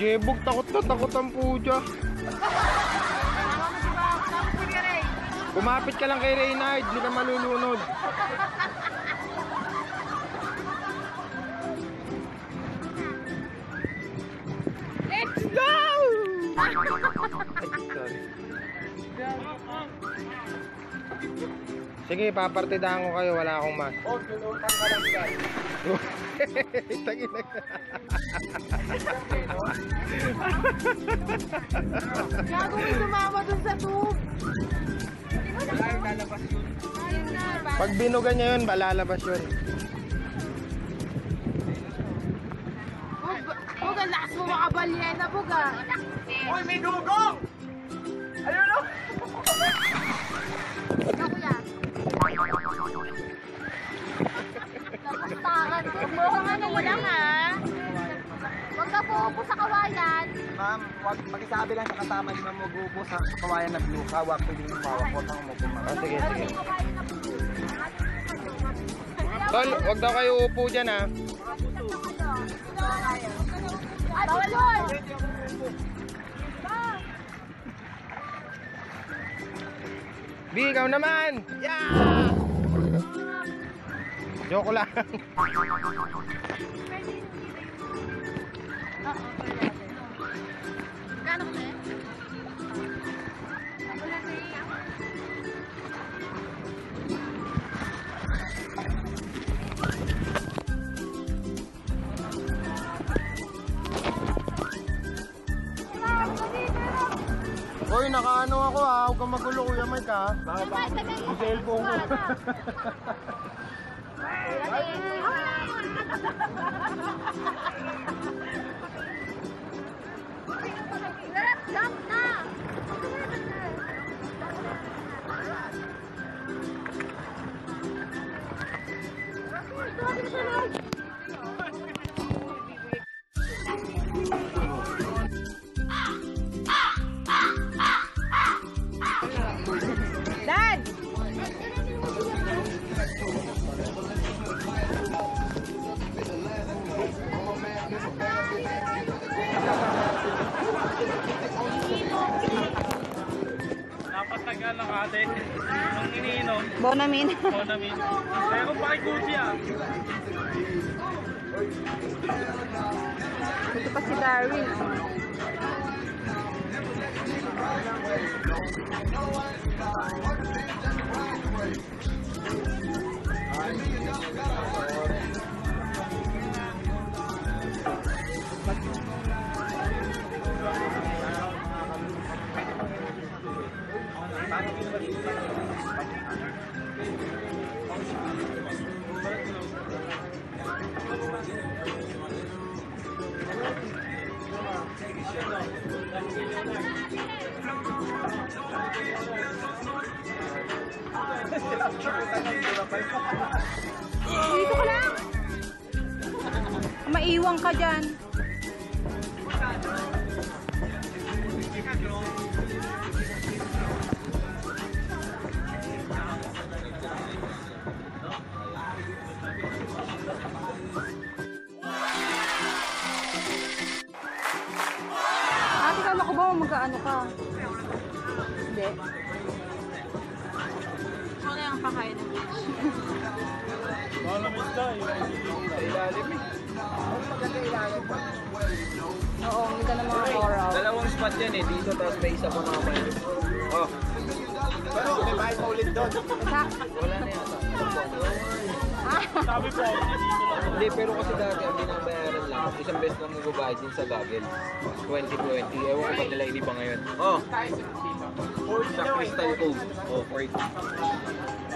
Jebog, takot na takot ang puja. Kumapit ka lang kay Reynard, hindi ka malulunod. Let's go! Sige, papartidahan ko kayo, wala akong mas. Oh, tulungan ka lang dyan. Tangin na. Gago may sumama dun sa tube. Wala yung lalabas yun. Ayun na. Pag binugan niya yun, balalabas yun. Bug, ang lakas mo makabalyena, bug ah. Uy, may dugong! Ayun o! Ma'am, wag mag-isabi lang sa kasama ni Ma'am Mugubo sa kawayan na blue. Ko din yung hawak ko. Tang mo Ah, sige, sige. Tol, wag daw kayo upo dyan ha. Ay, bawal! Bi, ikaw naman! Yeah! Joke lang. Kano ko eh? Hoy, nakaano ako ha. Huwag kang magulo, Kuya Mike ha. Yung cellphone ko. Jump na! 来来来 리? Napatagal ng ate. Nung iniinom, Bonamin. ko namin. Kaya kung pakikuchi ah. Ito pa si Darwin. Dito ka lang. Maiwang ka dyan. Ba mag-ano ka? Hindi. Ito na yung pakain. Malamig ka eh. Sa ilalim eh. Maganda ilalim pa. Oo, ang ganda ng mga coral. Dalawang spot yan eh. Dito tapos may isa pa mga kayo. Oh. Pero may bayad pa ulit doon. Wala na yata. ah, Sabi po, dito lang. Hindi, pero kasi dati ang binabayaran isang beses lang nagbabayad din sa gagel. 2020. Ewan ko ba nila hindi pa ngayon. Oh, sa Crystal Cove. Oh, 40.